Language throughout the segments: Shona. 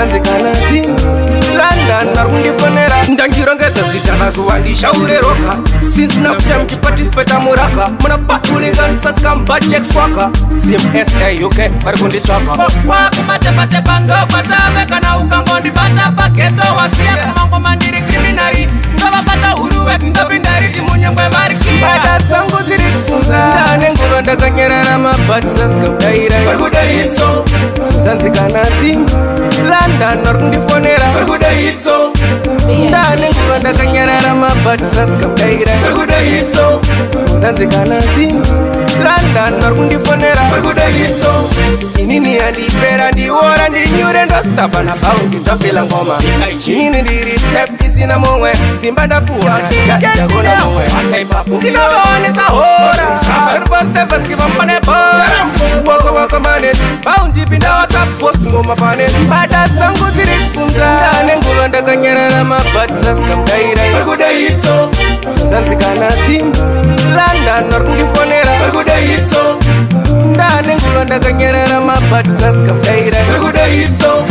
zanzi kanazi landan nari kundifonera ndanjironge dzazvidhana zuva ndishaure roga sinsina kuta muchipatisipeta muraga muna patulika nsaskambachekswaga zim sa uk vari kunditsvaga kwakumatepatepa ndokwatave kana ukangondibata pageto wasiya kumango mandiri kriminari ndovabata huruve ndopindariti munyengwe vari kiyaadatsangu dziri ndane nguva ndakanyerara mabhatisaskaudairai zanzi kanazi ndanorindifonera ndane nguva ndakanyarara mabhatisaskabaira zanzi kana zimba ndanor kundifonera inini yandipera ndiora ndinyure ndositapa nabaundi ndapela ngoma inini ndiri tep isina momwe simba ndapuwa ndinovaonesa hora ripo sevenkivamfanebora pane paundipi ndawakapost ngoma pane mbada dzangu dziri kunza ane nguva ndakanyarara mabhatisasikamudairaikudaitso zanzikana simba landano ari kundifonera ikudaitso ndane nguva ndakanyarara mabhatisasikamudairaikudaitso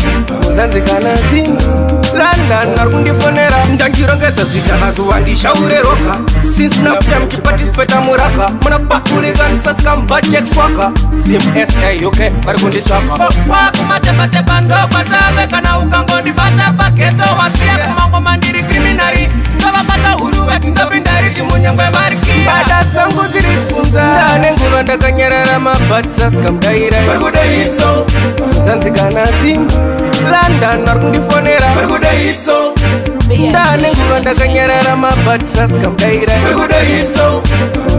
zanzikana simba kuzvirana nari kundifonera ndanjirongedza zvita mazuva ndishaure roka since nafuta muchipatisipeta muraka muna patulika ndisasikamubatekswaka sim sauk vari kunditsvaga kwakumatepatepa ndokwatave kana ukangondibata pageto wasiya kumango mandiri kriminari ndavabata huruve ndopinda riti munyengwe varikiyabada dzangu dziri kunza ndane nguva ndakanyarara mabatisasikamudairai zanzikana simu ndisandani ari kundifonera ndane nguva ndakanyarara mabhatisasikamudaira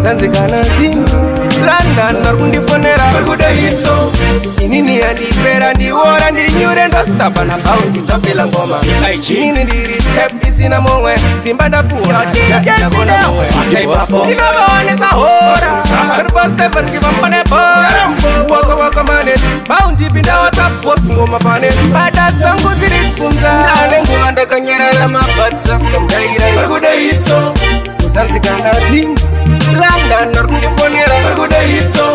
zanzi kana zima landani ari kundifonera inini yandipera ndiora ndinyure ndostaba nabaundi ndapela ngoma inini ndiri tep isina momwe simba ndapuwaivavaonesa hora ngoma pane mbada dzangu dziri kunza ane nguva ndakanyarara mabatisaskandairaikuda itso kuzanzikana zin landana rikundifonera ikuda itso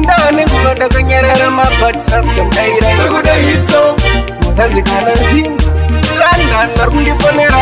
ndane nguva ndakanyarara mabatisaskandairaikuda itso kuzanzikana zin landana rikundifonera